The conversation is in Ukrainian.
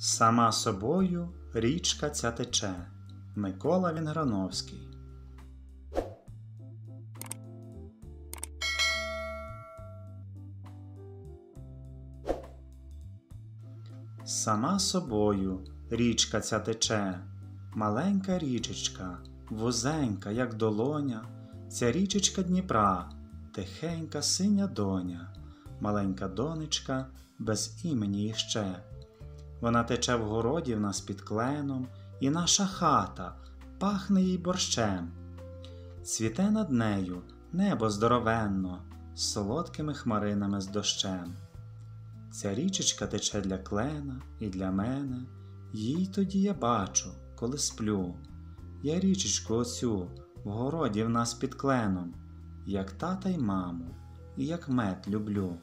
Сама собою річка ця тече. Микола Вінграновський. Сама собою річка ця тече, маленька річечка, вузенька, як долоня, ця річечка Дніпра, тихенька синя доня, маленька донечка без імені іще. Вона тече в городі в нас під кленом, і наша хата пахне їй борщем. Цвіте над нею небо здоровенно, з солодкими хмаринами з дощем. Ця річечка тече для клена і для мене, їй тоді я бачу, коли сплю. Я річечку оцю в городі в нас під кленом, як тата й маму, і як мед люблю.